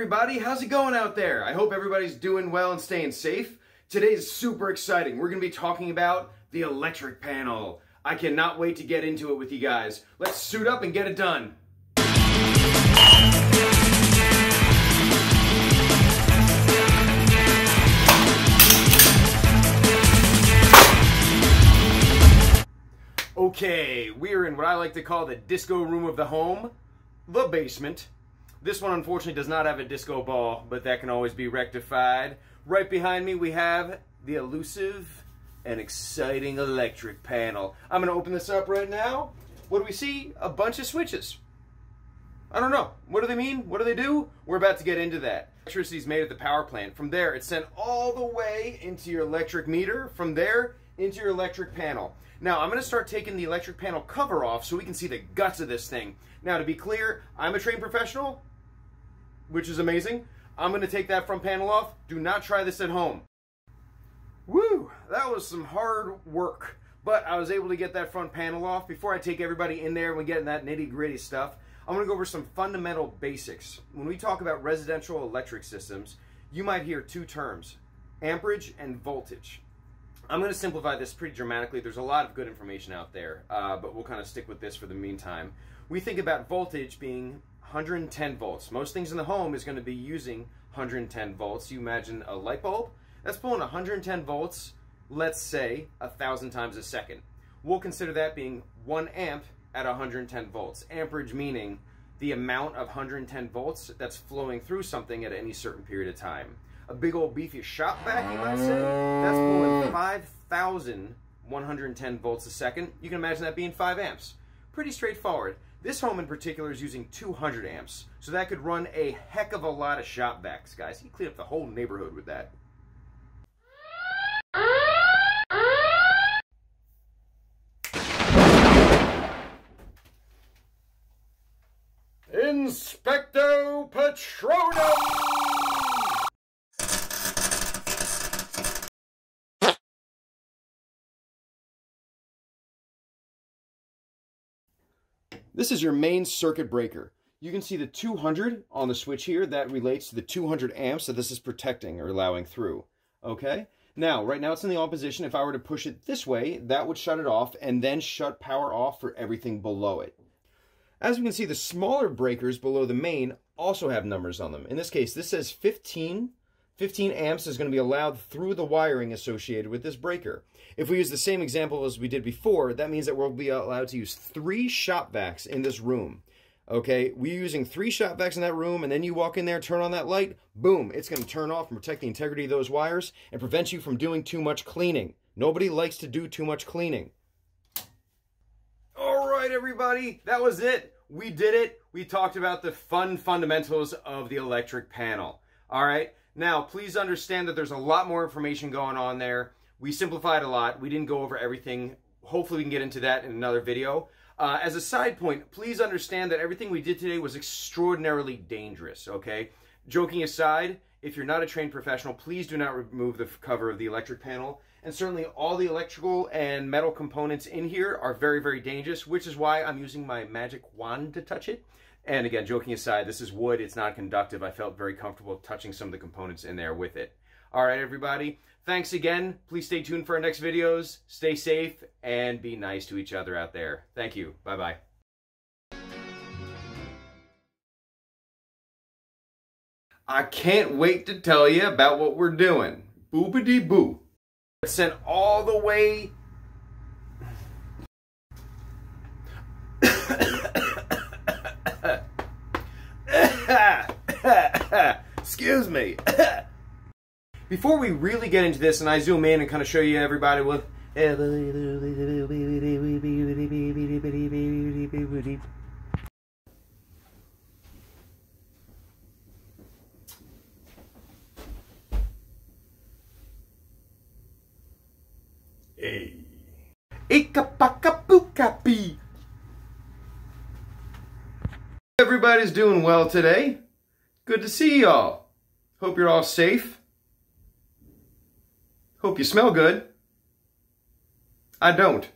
everybody, how's it going out there? I hope everybody's doing well and staying safe. Today is super exciting. We're going to be talking about the electric panel. I cannot wait to get into it with you guys. Let's suit up and get it done. Okay, we're in what I like to call the disco room of the home, the basement. This one unfortunately does not have a disco ball, but that can always be rectified. Right behind me we have the elusive and exciting electric panel. I'm going to open this up right now. What do we see? A bunch of switches. I don't know. What do they mean? What do they do? We're about to get into that. Electricity is made at the power plant. From there, it's sent all the way into your electric meter. From there, into your electric panel. Now, I'm going to start taking the electric panel cover off so we can see the guts of this thing. Now, to be clear, I'm a trained professional which is amazing. I'm going to take that front panel off. Do not try this at home. Woo, that was some hard work. But I was able to get that front panel off. Before I take everybody in there and we get in that nitty gritty stuff, I'm going to go over some fundamental basics. When we talk about residential electric systems, you might hear two terms, amperage and voltage. I'm going to simplify this pretty dramatically. There's a lot of good information out there, uh, but we'll kind of stick with this for the meantime. We think about voltage being 110 volts. Most things in the home is going to be using 110 volts. You imagine a light bulb that's pulling 110 volts, let's say a thousand times a second. We'll consider that being one amp at 110 volts. Amperage meaning the amount of 110 volts that's flowing through something at any certain period of time. A big old beefy shop vac, you might say, that's pulling 5,110 volts a second. You can imagine that being 5 amps. Pretty straightforward. This home in particular is using 200 amps, so that could run a heck of a lot of shop vacs, guys. You clean up the whole neighborhood with that. Inspecto Patronum! This is your main circuit breaker. You can see the 200 on the switch here. That relates to the 200 amps that this is protecting or allowing through. Okay? Now, right now it's in the on position. If I were to push it this way, that would shut it off and then shut power off for everything below it. As you can see, the smaller breakers below the main also have numbers on them. In this case, this says 15 15 amps is going to be allowed through the wiring associated with this breaker. If we use the same example as we did before, that means that we'll be allowed to use three shop vacs in this room. Okay, we're using three shop vacs in that room, and then you walk in there, turn on that light, boom, it's going to turn off and protect the integrity of those wires and prevent you from doing too much cleaning. Nobody likes to do too much cleaning. All right, everybody, that was it. We did it. We talked about the fun fundamentals of the electric panel. All right, now, please understand that there's a lot more information going on there. We simplified a lot. We didn't go over everything. Hopefully we can get into that in another video. Uh, as a side point, please understand that everything we did today was extraordinarily dangerous, okay? Joking aside, if you're not a trained professional, please do not remove the cover of the electric panel. And certainly all the electrical and metal components in here are very, very dangerous, which is why I'm using my magic wand to touch it. And again, joking aside, this is wood. It's not conductive. I felt very comfortable touching some of the components in there with it. All right, everybody. Thanks again. Please stay tuned for our next videos. Stay safe and be nice to each other out there. Thank you. Bye-bye. I can't wait to tell you about what we're doing. Boobity boo. Sent all the way Excuse me. Before we really get into this, and I zoom in and kind of show you everybody with. Hey. Everybody's doing well today. Good to see y'all. Hope you're all safe. Hope you smell good. I don't.